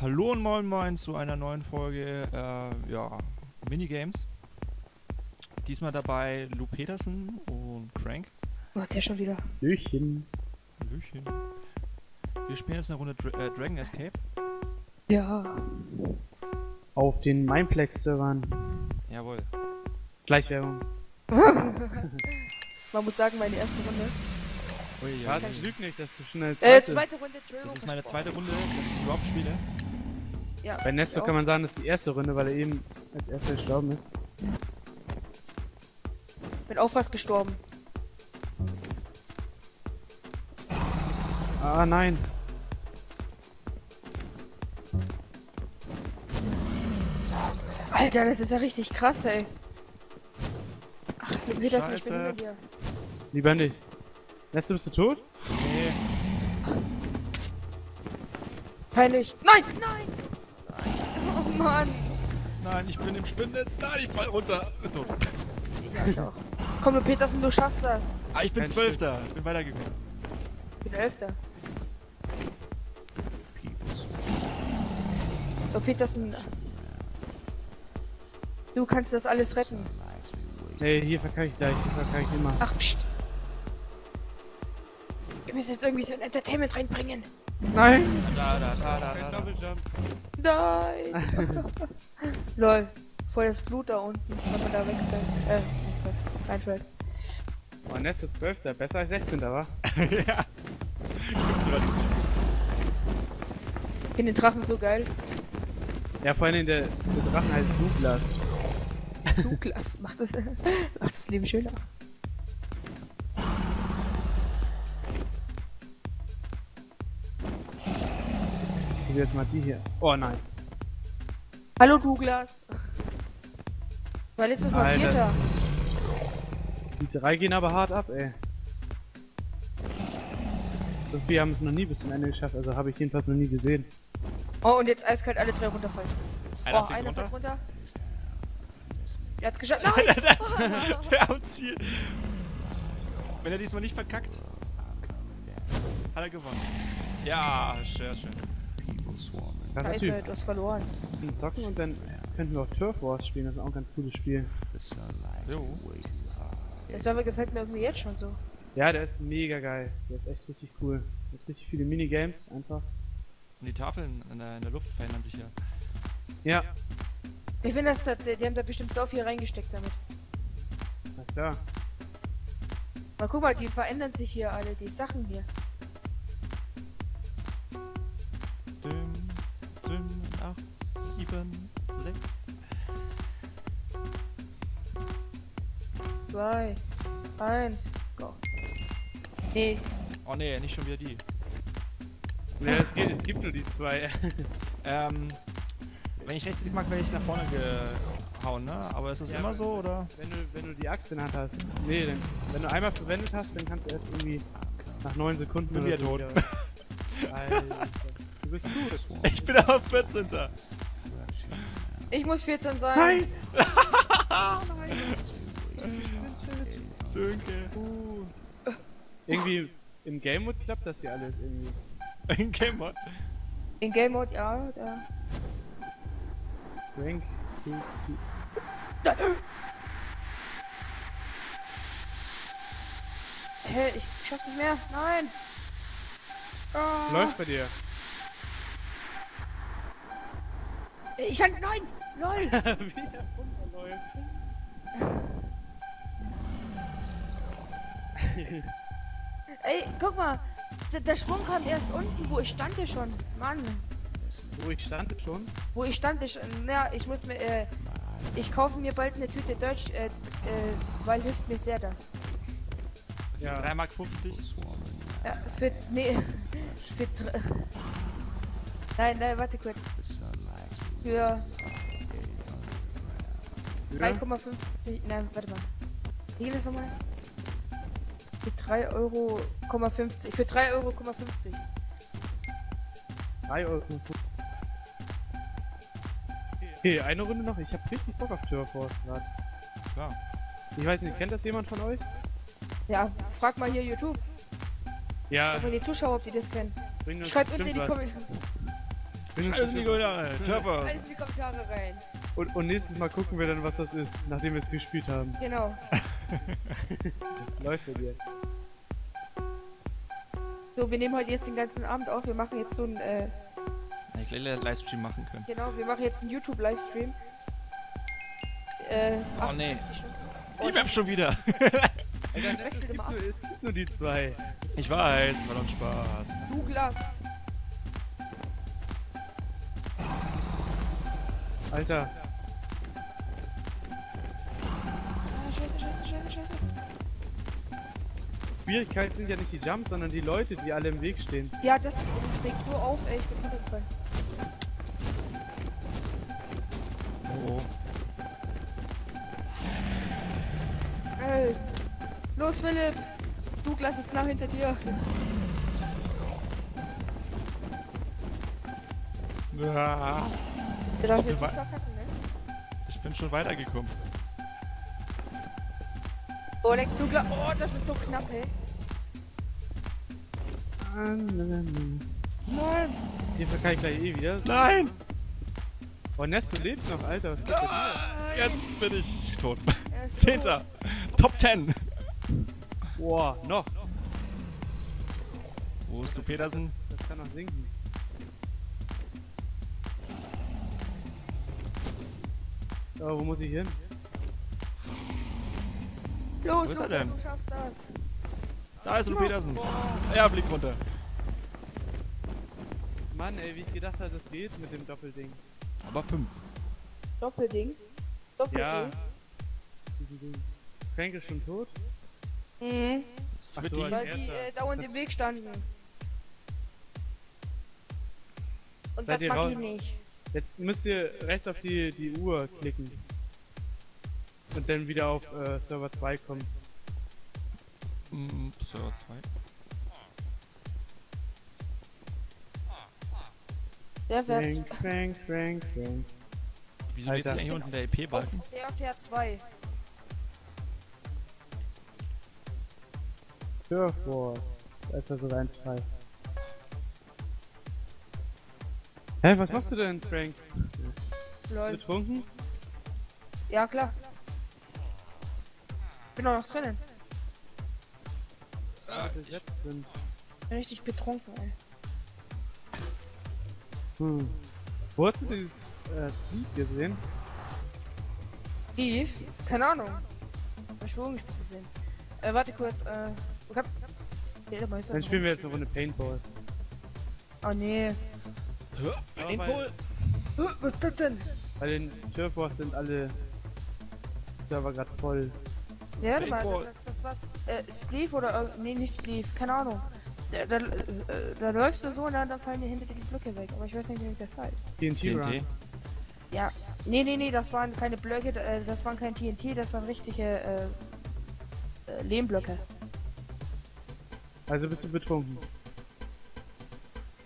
Hallo und moin moin zu einer neuen Folge, äh, ja, Minigames. Diesmal dabei Lou Petersen und Crank. Oh, der schon wieder. Hallöchen. Hallöchen. Wir spielen jetzt eine Runde Dra äh, Dragon Escape. Ja. Auf den Mineplex-Servern. Jawohl. Schleichwerbung. Man muss sagen, meine erste Runde. Ui, ja, Was? das, Ich lüge nicht, dass du schon eine Äh, zweite... Runde, Entschuldigung. das ist meine zweite Runde, dass ich überhaupt spiele. Ja, Bei Nesto kann man sagen, das ist die erste Runde, weil er eben als erster gestorben ist. Bin auch fast gestorben. Ah, nein. Alter, das ist ja richtig krass, ey. Ach, ich will das nicht, ich bin hinter dir. Lebendig. Nesto, bist du tot? Nee. Peinlich. Nein, nein! Mann. Nein, ich bin im Spinnennetz. Nein, ich fall runter. Tot. Ja, ich auch. Komm, du Petersen, du schaffst das. Ah, ich bin Kein Zwölfter. Ich bin weitergekommen. Ich bin Elfter. Du Petersen. Du kannst das alles retten. Nee, hier verkacke ich gleich. Hier verkacke ich immer. Ach, pst. Wir müssen jetzt irgendwie so ein Entertainment reinbringen. Nein! Da, da, da, da, da, da. Nein. Lol. Voll das Blut da unten, wenn man da wegfällt. Äh, wegfällt. Reinfällt. Oh, Nesto 12. Besser als 16. wa? ja. Gibt's nichts. Ich finde den Drachen so geil. Ja, vor allem der, der Drachen heißt Douglas. Douglas macht das, macht das Leben schöner. Probier jetzt mal die hier. Oh nein. Hallo Douglas. Weil ist das Alter. Vierter. Die drei gehen aber hart ab, ey. So viele haben es noch nie bis zum Ende geschafft, also habe ich jedenfalls noch nie gesehen. Oh, und jetzt eiskalt alle drei runterfallen. Einer oh, fliegt einer runter. fällt runter. Er hat's geschafft. Nein! Der am Ziel. Wenn er diesmal nicht verkackt, hat er gewonnen. Ja, sehr schön. Krasser Scheiße, Typ. du hast verloren. Wir zocken und dann könnten wir auch Turf Wars spielen, das ist auch ein ganz cooles Spiel. Jo. Der Server gefällt mir irgendwie jetzt schon so. Ja, der ist mega geil. Der ist echt richtig cool. Mit richtig viele Minigames einfach. Und die Tafeln in der, in der Luft verändern sich ja. Ja, Ich finde, das, die die haben da bestimmt so viel reingesteckt damit. na klar. Mal guck mal, die verändern sich hier alle, die Sachen hier. 8, 7, 6. Zwei, eins, go. Nee, Oh nee, nicht schon wieder die. Ja, es, geht, es gibt nur die zwei. Ähm, wenn ich rechts mag, werde ich nach vorne gehauen, ne? Aber ist das Ja, immer so, oder? wenn, du, wenn du die Axt in der Hand hast. Nee, dann, wenn du einmal verwendet hast, dann kannst du erst irgendwie nach 9 Sekunden Bin wieder tot. Alter. Du bist gut. Ich bin aber 14. ich muss 14 sein. Nein! Sönke. Uh. Irgendwie im Game Mode klappt das hier alles irgendwie. Ein Gamer. In Game Mode, ja, da. Rank. Hä, ich schaff's nicht mehr. Nein. Ah. Läuft bei dir. Ich hab, nein, lol. Wie er runterläuft. Ey, guck mal. Der, der Sprung kam erst unten, wo ich stand schon. Mann. Wo ich stand schon. Wo ich stand, ich, ja, ich muss mir, äh, ich kaufe mir bald eine Tüte Deutsch, äh, äh, weil hilft mir sehr das. Ja. 3 Mark 50. Ja, für, nee, für, nein, nein, warte kurz. Für. 3,50, nein, warte mal. Wie geht das nochmal? Für 3 Euro, 50, für 3 Euro, 50. 3 Euro. Okay, eine Runde noch. Ich hab richtig Bock auf Turf Wars gerade. Klar. Ich weiß nicht, kennt das jemand von euch? Ja, frag mal hier YouTube. Ja, Frag mal die Zuschauer, ob die das kennen. Schreibt unten in die. Kommentare. Bin Alles in die Kommentare. Töpfer. Alles in die Kommentare rein. Und, und nächstes Mal gucken wir dann, was das ist, nachdem wir es gespielt haben. Genau. Läuft bei dir. So, wir nehmen heute jetzt den ganzen Abend auf. Wir machen jetzt so ein, äh, Eine kleine Livestream machen können. genau, wir machen jetzt einen YouTube-Livestream. Äh, Oh, nee. 58 Stunden. Die Map schon wieder. Ey, ganz wechselt ehrlich, es gibt immer ab. nur, es gibt nur die zwei. Ich weiß, war doch ein Spaß. Douglas. Alter, Schwierigkeit sind ja nicht die Jumps, sondern die Leute, die alle im Weg stehen. Ja, das, das regt so auf, ey. Ich bin runtergefallen. Oh. Ey. Los, Philipp. Douglas ist nah hinter dir. Ah, verkacken, ne? Ich bin schon weitergekommen. Oh, leck, Douglas. Oh, das ist so knapp, ey. Nein! Hier verkacke ich gleich eh wieder. Nein! Oh, Nesto lebt noch, Alter, was geht denn hier? Ah, jetzt bin ich tot. Er Zehnter. Top 10. Boah, noch. Wo ist Lu Petersen? Das kann noch sinken. Oh, wo muss ich hin? Los, Wo ist er denn? du schaffst das. Da ist Lu Petersen. Ja, Blick runter. Mann, ey, wie ich gedacht hatte, das geht mit dem Doppelding. Aber 5. Doppelding. Doppelding. Ja. Frank ist schon tot? Mhm. Das Ach so, Weil die äh, dauernd im Weg standen. Und Seid das mag ich nicht. Jetzt müsst ihr rechts auf die, die Uhr klicken. Und dann wieder auf äh, Server 2 kommen. Mm, Server 2. Der fährt, Frank, Frank, Frank, Frank. Wieso Alter. eigentlich unten der EP-Balken? der fährt 2. Turf Wars. Da ist sogar eins frei. Hä, was machst du denn, Frank? Lol. Betrunken? Ja, klar. Bin auch noch drinnen. Besetzt sind. Bin richtig betrunken, ey. Hm. Wo hast du dieses äh, Speed gesehen? Lief? Keine Ahnung. Hab ich wohl gespielt gesehen. Äh, warte kurz, äh. Ich hab. Er Dann spielen wir jetzt eine Runde Paintball. Oh nee. Paintball? Huh, was ist das denn? Bei den Turf sind alle Server gerade voll. Ja, warte mal, das, das war's. Äh, Spleef oder. irg- Nee, nicht Spleef, keine Ahnung. Da, da, äh, da läufst du so und dann, dann fallen dir hinter dir die Blöcke weg. Aber ich weiß nicht, wie das heißt. TNT, TNT? Run. Ja. Nee, nee, nee, das waren keine Blöcke, äh, das waren kein TNT, das waren richtige äh, äh, Lehmblöcke. Also bist du betrunken.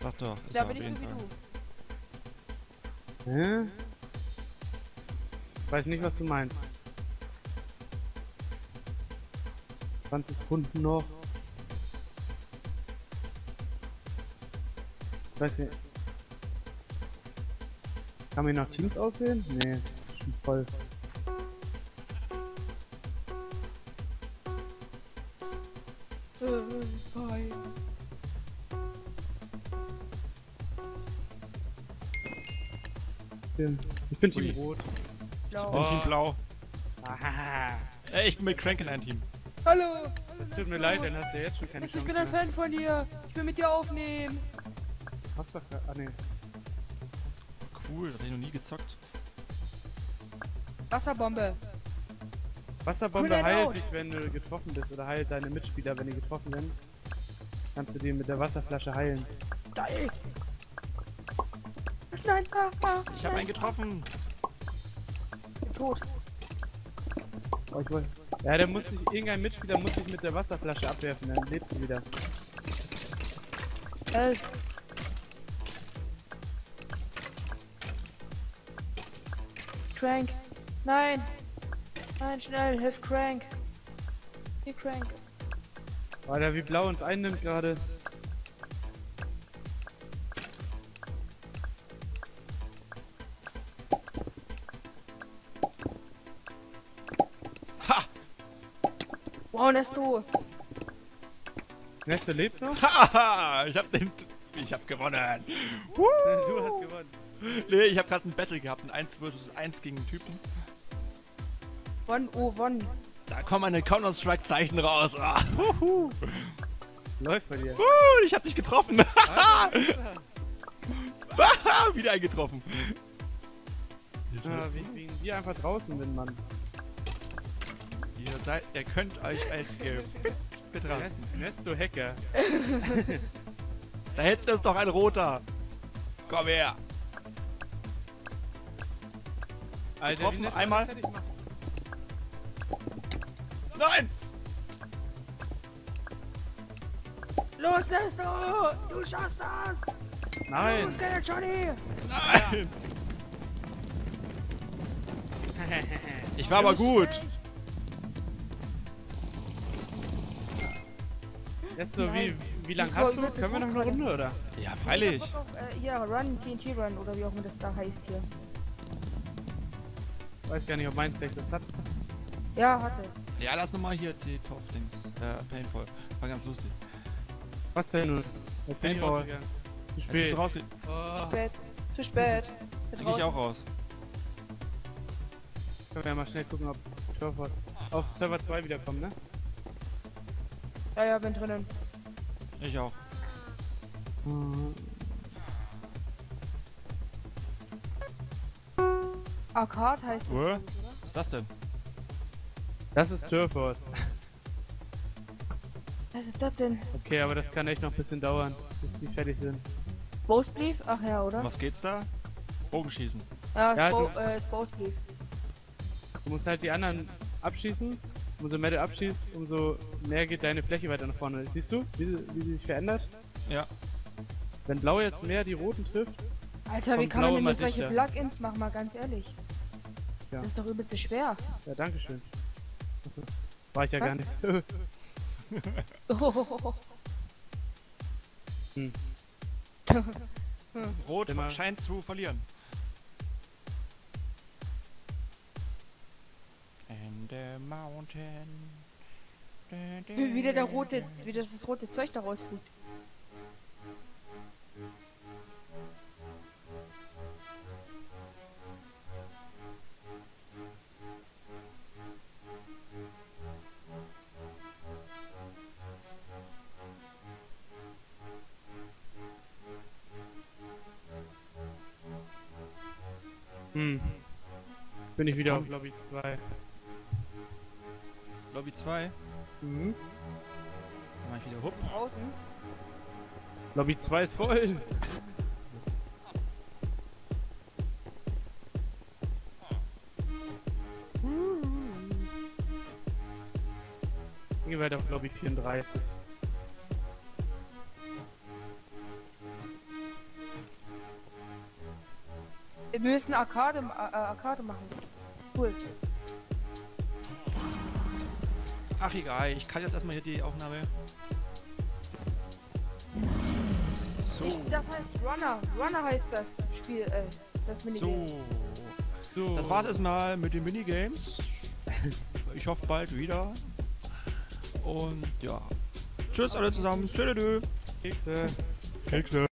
Doch, doch. Ist Da bin ich so wie du. Hä? Weiß nicht, was du meinst. 20 Sekunden noch. Ich weiß nicht. Kann man hier noch Teams auswählen? Nee, schon voll. Äh. Ich bin Team Ui. Rot. Blau. Ich bin Team Blau. Ah, Ey, ich bin mit Crank in einem Team. Hallo! es tut mir leid, dann hast du ja jetzt schon keine Ich Chance bin ein mehr. Fan von dir. Ich will mit dir aufnehmen. Hast doch ah, nee. Cool, das hab ich noch nie gezockt. Wasserbombe. Wasserbombe heilt out. dich, wenn du getroffen bist, oder heilt deine Mitspieler, wenn die getroffen werden. Kannst du die mit der Wasserflasche heilen. Geil. Nein, ah, ah, Ich habe einen getroffen. bin tot. Oh, ich wollt... Ja, der muss sich, irgendein Mitspieler muss sich mit der Wasserflasche abwerfen, dann lebst du wieder. Äh. Crank. Nein. Nein, schnell, hilf Crank. Hier, Crank. Alter, wie blau uns einnimmt gerade. Oh, Nesto. Nesto lebt noch? Haha, ich hab den. Ich hab gewonnen. Du hast gewonnen. Nee, ich hab gerade ein Battle gehabt, ein 1 vs 1 gegen einen Typen. One, oh, one. Da kommen meine Counter-Strike-Zeichen raus. Ah. Läuft bei dir. Uh, ich hab dich getroffen. Ah, Wieder eingetroffen. Ja, wie, wegen dir einfach draußen bin, Mann. Ihr seid, ihr könnt euch als betrachten. Nest- Nesto Hacker. Da hinten ist doch ein roter. Komm her. Alter, Getroffen, einmal. Nein! Los, Nesto! Du schaffst das! Nein! Los, kleiner Johnny! Nein! Ich war aber gut. schlecht. Wie, Nein. wie lang Das hast du? Können wir noch eine. Runde, oder? Ja, Ich hab freilich. Bock auf, äh, hier, Run, TNT Run oder wie auch immer das da heißt hier. Weiß gar nicht, ob mein Flex das hat. Ja, hat es. Ja, lass nochmal hier die Top-Dings. Äh, Paintball. War ganz lustig. Was denn nun? Ich Paintball. Zu Jetzt spät. Oh, Spät. Zu spät. Bin ich auch raus. können wir ja mal schnell gucken, ob Turfos auf Server 2 wiederkommen, ne? Ja, ja, bin drinnen. Ich auch. Arcade heißt das, oder? Was ist das denn? Das ist Turfos. Was ist das denn? Okay, aber das kann echt noch ein bisschen dauern, bis die fertig sind. Bowsbleef? Ach ja, oder? Um was geht's da? Bogenschießen. Ja, Ja, du- äh, ist Bowsbleef. Du musst halt die anderen abschießen. Umso mehr du abschießt, umso mehr geht deine Fläche weiter nach vorne. Siehst du, wie, sie- wie sie sich verändert? Ja. Wenn Blau jetzt mehr die Roten trifft, Alter, wie kann man Blau denn immer nur solche. Plugins machen, mal ganz ehrlich? Ja. Das ist doch übelst schwer. ja, dankeschön. Achso, war ich ja Was? gar nicht. Hm. Rot Immer- scheint zu verlieren. Mountain. Wie wieder der rote, wie das, das rote Zeug da rausfliegt. Hm. Bin ich wieder auf Lobby 2. Lobby 2. Mhm. Mach ich wieder hup. Draußen. Lobby 2 ist voll. Gehen wir weiter auf Lobby 34. Wir müssen Arcade, äh, Arcade machen. Cool. Ach egal, ich kann jetzt erstmal hier die Aufnahme. So. Ich, das heißt Runner. Runner heißt das Spiel, äh, das Minigame. So. So. Das war's erstmal mit den Minigames. Ich hoffe bald wieder. Und ja. Tschüss alle zusammen. Tschüss. Kekse. Kekse.